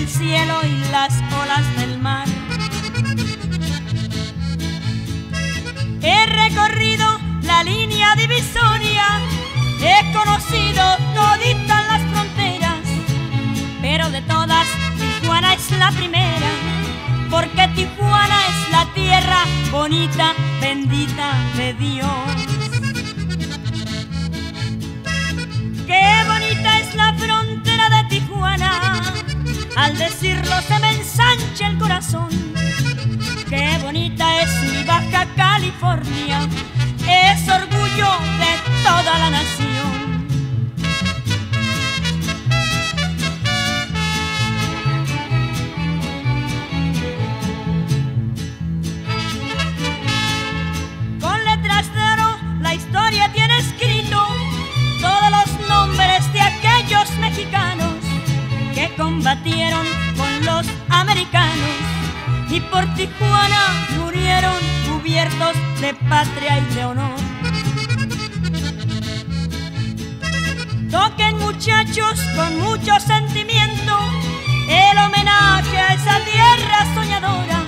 del cielo y las olas del mar. He recorrido la línea divisoria, he conocido toditas las fronteras, pero de todas Tijuana es la primera, porque Tijuana es la tierra bonita, bendita de Dios. Se me ensancha el corazón. Qué bonita es mi Baja California, es orgullo de toda la nación. Con letras de oro la historia tiene escrito todos los nombres de aquellos mexicanos que combatieron y por Tijuana murieron cubiertos de patria y de honor. Toquen muchachos con mucho sentimiento el homenaje a esa tierra soñadora.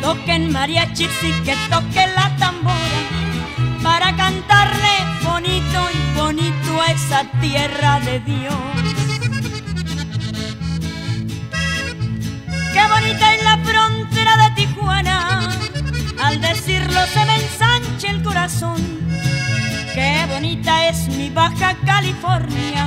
Toquen mariachis y que toque la tambora para cantarle bonito y bonito a esa tierra de Dios. Es mi Baja California,